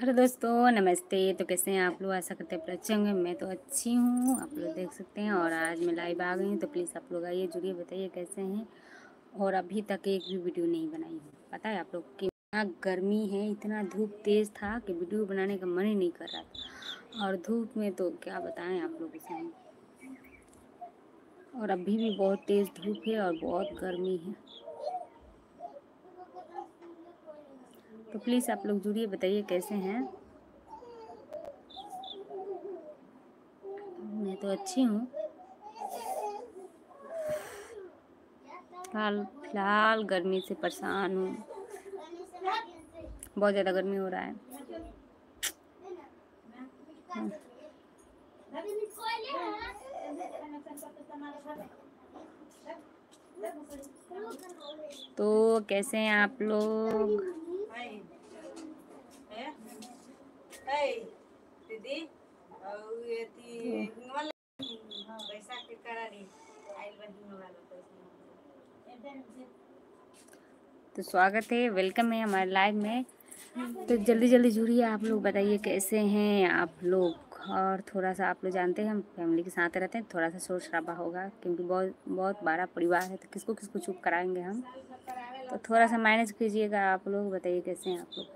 Hello दोस्तों, नमस्ते। तो कैसे हैं आप लोग? आशा करते हैं अच्छे होंगे। मैं तो अच्छी हूँ। आप लोग देख सकते हैं और आज मैं लाइव आ गई हूँ तो प्लीज़ आप लोग आइए, जुड़िए, बताइए कैसे हैं। और अभी तक एक भी वीडियो नहीं बनाई हूँ। पता है आप लोग कि इतना गर्मी है, इतना धूप तेज़ था कि वीडियो बनाने का मन ही नहीं कर रहा था। और धूप में तो क्या बताएँ आप लोग से। हम और अभी भी बहुत तेज़ धूप है और बहुत गर्मी है। तो प्लीज़ आप लोग जुड़िए, बताइए कैसे हैं? मैं तो अच्छी हूँ। फ़िलहाल फ़िलहाल गर्मी से परेशान हूँ। बहुत ज़्यादा गर्मी हो रहा है। तो कैसे हैं आप लोग? दीदी और ये थी पैसा के करा दी आइल बहिन वाला पैसा तो स्वागत है वेलकम है हमारे लाइव में। तो जल्दी जल्दी जुड़िए आप लोग बताइए कैसे हैं आप लोग? और थोड़ा सा आप लोग जानते हैं हम फैमिली के साथ रहते हैं थोड़ा सा शोर शराबा होगा क्योंकि बहुत बहुत बड़ा परिवार है तो किसको किसको चुप कराएँगे हम? तो थोड़ा सा मैनेज कीजिएगा आप लोग बताइए कैसे हैं आप लोग?